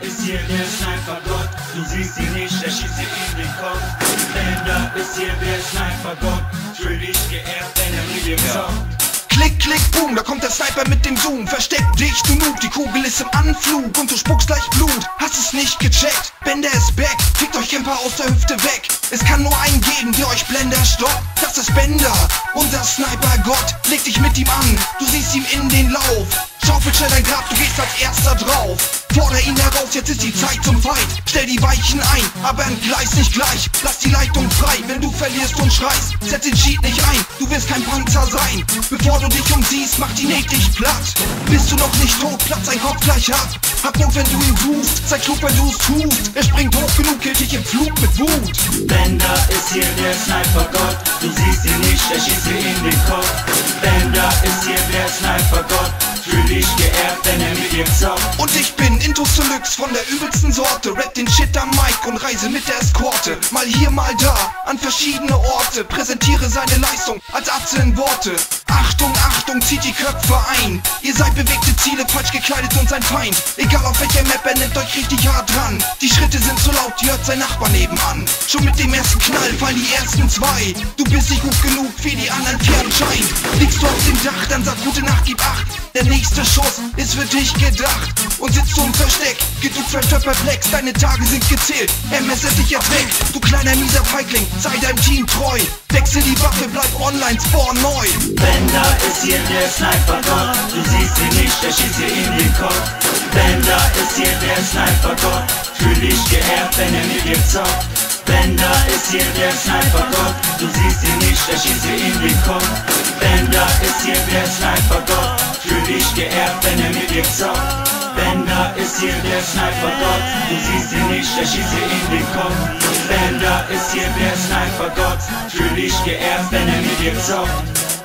ist hier der Sniper-Gott. Du siehst ihn nicht, er schießt dir in den Kopf. Bender ist hier der Sniper-Gott. Für dich geehrt, wenn er mit dir zockt. Klick, klick, boom, da kommt der Sniper mit dem Zoom. Versteck dich, du Noob, die Kugel ist im Anflug und du spuckst gleich Blut. Hast es nicht gecheckt? Bender ist back, fickt euch Camper aus der Hüfte weg. Es kann nur einen geben, der euch Blender stoppt. Das ist Bender, unser Sniper-Gott. Leg dich mit ihm an, du siehst ihm in den Lauf. Schaufel schnell dein Grab, du gehst als erster drauf. Forder ihn heraus, jetzt ist die Zeit zum Fight. Stell die Weichen ein, aber entgleis nicht gleich. Lass die Leitung frei, wenn du verlierst und schreist. Setz den Cheat nicht ein, du wirst kein Panzer sein. Bevor du dich umsiehst, mach die Näht dich platt. Bist du noch nicht tot, platz sein Kopf gleich ab. Hab Mut, wenn du ihn rufst, sei klug, wenn du es tust. Er springt hoch genug, killt dich im Flug mit Wut. Bender ist hier der Sniper-Gott. Du siehst ihn nicht, er schießt dir Und ich bin Intus Deluxe von der übelsten Sorte. Rap den Shit am Mic und reise mit der Eskorte. Mal hier, mal da, an verschiedene Orte. Präsentiere seine Leistung als Atze in Worte. Achtung, Achtung, zieht die Köpfe ein. Ihr seid bewegte Ziele, falsch gekleidet und sein Feind. Egal auf welcher Map, er nimmt euch richtig hart dran. Die Schritte sind zu laut, ihr hört sein Nachbar nebenan. Schon mit dem ersten Knall fallen die ersten zwei. Du bist nicht gut genug, wie die anderen vier anscheinend. Liegst du auf dem Dach, dann sag gute Nacht, gib acht. Der nächste Schuss ist für dich gedacht. Und sitzt du im Versteck, genug für perplex. Deine Tage sind gezählt, er messet dich jetzt weg. Du kleiner mieser Feigling, sei deinem Team treu. Wechsel die Waffe, bleib online, spawn neu. Bender ist hier der Sniper-Gott. Du siehst ihn nicht, er schießt dir in den Kopf. Bender ist hier der Sniper-Gott. Fühl dich geehrt, wenn er mit dir zockt. Bender ist hier der Sniper-Gott. Du siehst ihn nicht, er schießt dir in den Kopf. Bender ist hier der Sniper-Gott. Fühl dich geehrt, wenn er mit dir zockt. Bender ist hier der Sniper-Gott. Du siehst ihn nicht, er schießt dir in den Kopf. Bender ist hier der Sniper-Gott. Fühl dich geehrt, wenn er mit dir zockt.